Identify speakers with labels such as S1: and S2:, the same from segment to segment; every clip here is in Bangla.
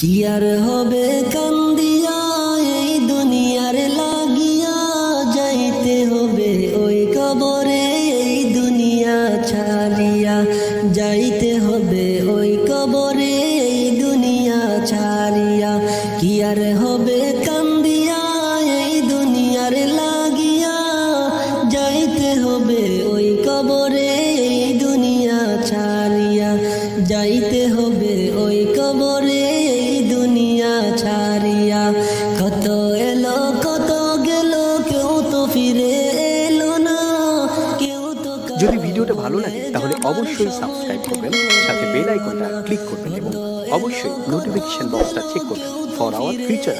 S1: কি আর হবে কান্দিয়া? এই দুনিয়ার লাগিয়া যাইতে হবে। ওই কবরে এই দুনিয়া ছাড়িয়া যাইতে হবে। ওই কবরে এই দুনিয়া ছাড়িয়া কি আর হবে এই লাগিয়া যাইতে হবে। ওই কবরে এই দুনিয়া যাইতে হবে।
S2: ভিডিওটা ভালো লাগে, তাহলে অবশ্যই সাবস্ক্রাইব করবেন, সাথে বেল আইকনটা ক্লিক করবেন এবং অবশ্যই নোটিফিকেশন বক্সটা চেক করবেন ফর আওয়ার ফিউচার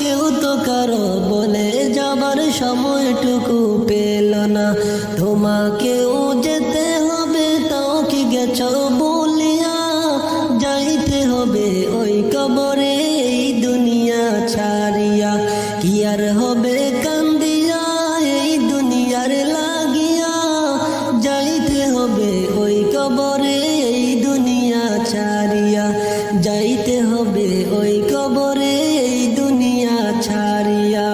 S1: কেউ তো কারও বলে যাবার সময়টুকু পেল না, তোমাকেও যেতে যাইতে হবে ওই কবরে, এই দুনিয়া ছাড়িয়া।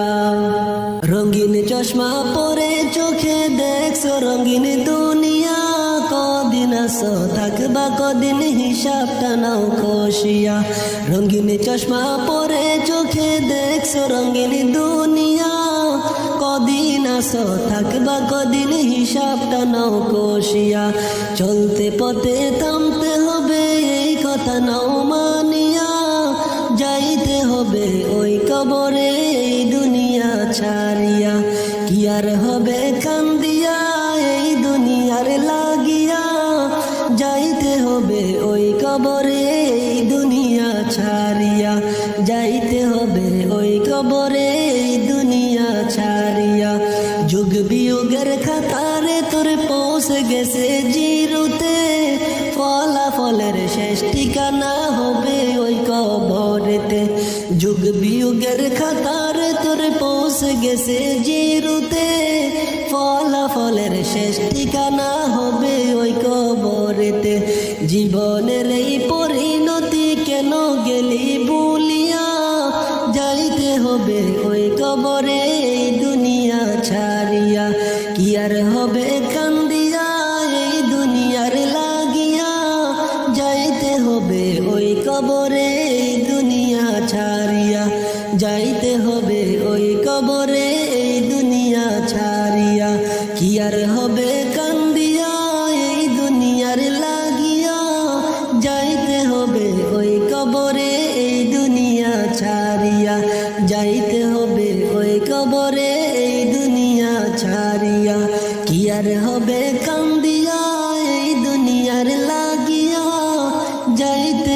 S1: রঙিন চশমা পরে চোখে দেখছ, রঙিন দুনিয়া কদিন আসো থাকবা কদিন হিসাবটা নাও কষিয়া রঙিন চশমা পরে চোখে দেখছ, রঙিন দুনিয়া কদিন আসো থাকবা কদিন হিসাবটা নাও কষিয়া চলতে পথে থামতে হবে কথা নাও মানিয়া, যাইতে হবে ওই কবরে, এই দুনিয়া ছাড়িয়া। কি আর হবে কান্দিয়া, এই দুনিয়ার লাগিয়া। যাইতে হবে ওই কবরে, এই দুনিয়া ছাড়িয়া। যাইতে হবে ওই কবরে, এই দুনিয়া ছাড়িয়া। যুগ বিয়োগের খাতারে তোর পৌঁছে গেছে জিরুতে, ফলাফলের যুগ বিয়োগের খাতার তোর পৌঁছে গেছে জিরুতে ফলাফলের শেষ ঠিকানা হবে ওই কবরেতে। জীবনের এই পরিণতি কেন গেলি বলিয়া? যাইতে হবে ওই কবরে, এই দুনিয়া ছাড়িয়া। কি আর হবে কান্দিয়া, এই দুনিয়ার লাগিয়া? যাইতে হবে ওই কবরে যাইতে হবে ওই কবরে, এই দুনিয়া ছাড়িয়া। কি আর হবে কান্দিয়া, এই দুনিয়ার লাগিয়া। যাইতে হবে ওই কবরে, এই দুনিয়া ছাড়িয়া। যাইতে হবে ওই কবরে, এই দুনিয়া ছাড়িয়া। কি আর হবে কান্দিয়া, এই দুনিয়ার লাগিয়া। যাইতে